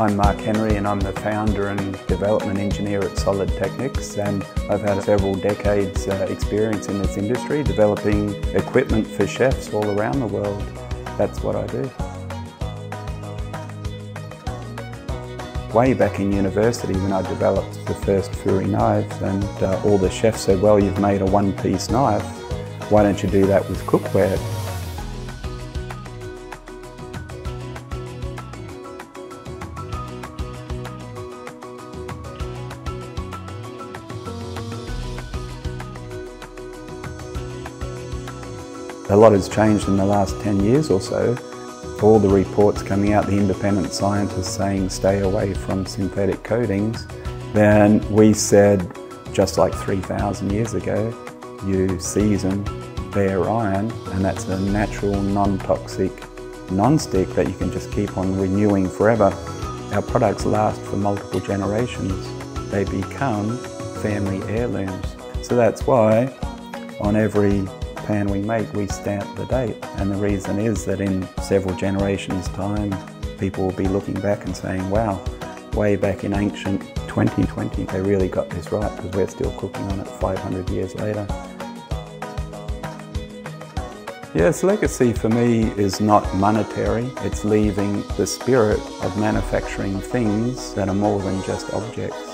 I'm Mark Henry and I'm the founder and development engineer at Solidteknics and I've had several decades uh, experience in this industry developing equipment for chefs all around the world. That's what I do. Way back in university when I developed the first Furi knife and uh, all the chefs said, well you've made a one-piece knife, why don't you do that with cookware? A lot has changed in the last 10 years or so. All the reports coming out, the independent scientists saying stay away from synthetic coatings. Then we said, just like 3,000 years ago, you season bare iron and that's a natural, non-toxic non-stick that you can just keep on renewing forever. Our products last for multiple generations. They become family heirlooms. So that's why on every we make, we stamp the date. And the reason is that in several generations' time, people will be looking back and saying, wow, way back in ancient 2020, they really got this right because we're still cooking on it 500 years later. Yes, legacy for me is not monetary. It's leaving the spirit of manufacturing things that are more than just objects.